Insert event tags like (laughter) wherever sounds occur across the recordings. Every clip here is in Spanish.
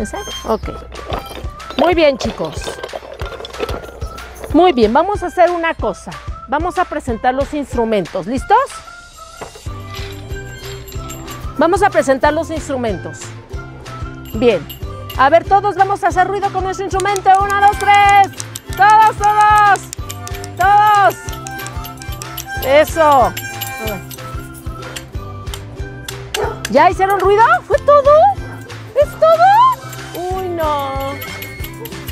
¿En serio? Ok. Muy bien, chicos. Muy bien, vamos a hacer una cosa. Vamos a presentar los instrumentos. ¿Listos? Vamos a presentar los instrumentos. Bien. A ver, todos vamos a hacer ruido con nuestro instrumento. Una, dos, tres. Todos, todos. Todos. Eso. ¿Ya hicieron ruido? ¿Fue todo?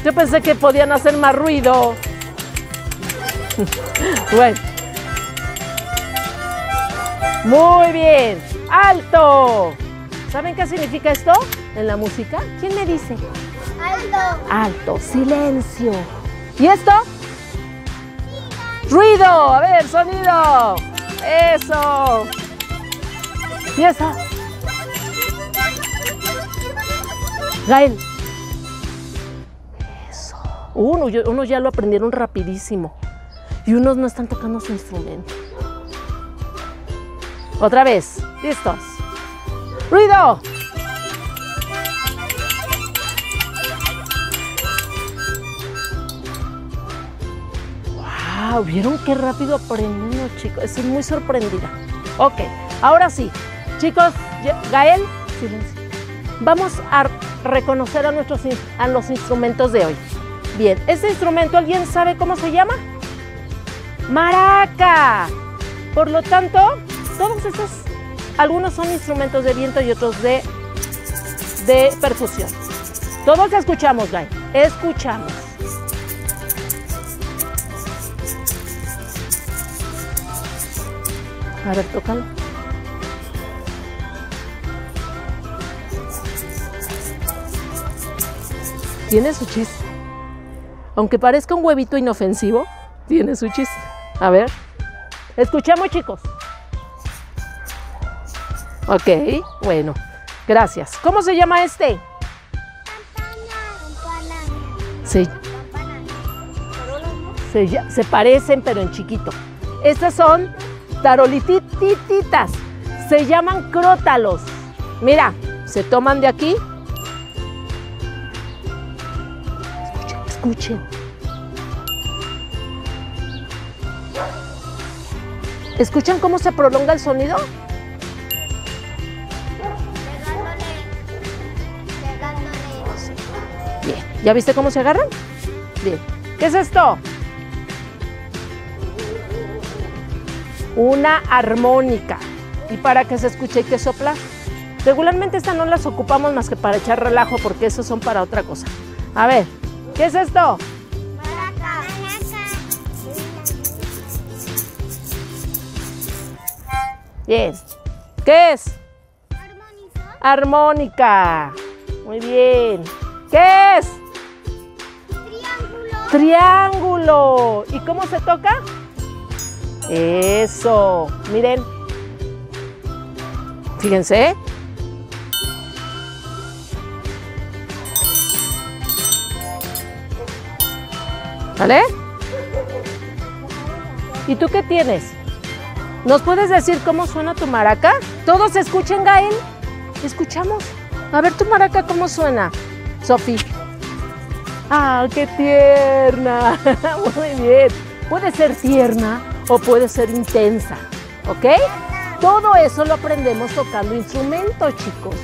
Yo pensé que podían hacer más ruido. (laughs) bueno. Muy bien. ¡Alto! ¿Saben qué significa esto en la música? ¿Quién me dice? Alto. Alto, silencio. ¿Y esto? Ruido. A ver, sonido. Eso. ¿Y eso? Gael. Uno, unos ya lo aprendieron rapidísimo. Y unos no están tocando su instrumento. Otra vez. ¿Listos? ¡Ruido! ¡Wow! ¿Vieron qué rápido aprendimos, chicos? Estoy muy sorprendida. Ok, ahora sí. Chicos, Gael, silencio. Vamos a reconocer a, nuestros, a los instrumentos de hoy. Bien, ¿este instrumento alguien sabe cómo se llama? Maraca. Por lo tanto, todos estos, algunos son instrumentos de viento y otros de, de percusión. Todos escuchamos, Gael. Escuchamos. A ver, tócalo. Tiene su chiste. Aunque parezca un huevito inofensivo, tiene su chiste. A ver. Escuchamos, chicos. Ok, bueno. Gracias. ¿Cómo se llama este? Se, se, se parecen, pero en chiquito. Estas son tarolitititas. Se llaman crótalos. Mira, se toman de aquí. Escuchen. ¿Escuchan cómo se prolonga el sonido? Bien. ¿Ya viste cómo se agarran? Bien. ¿Qué es esto? Una armónica. Y para que se escuche hay que soplar. Regularmente estas no las ocupamos más que para echar relajo porque esos son para otra cosa. A ver, ¿qué es esto? Bien. ¿Qué es? Armónica. Muy bien. ¿Qué es? Triángulo. ¿Y cómo se toca? Eso. Miren. Fíjense. ¿Vale? ¿Y tú qué tienes? ¿Nos puedes decir cómo suena tu maraca? ¿Todos escuchen, Gael? ¿Escuchamos? A ver tu maraca cómo suena, Sofi. ¡Ah, qué tierna! (laughs) Muy bien. Puede ser tierna o puede ser intensa, ¿ok? Todo eso lo aprendemos tocando instrumentos, chicos.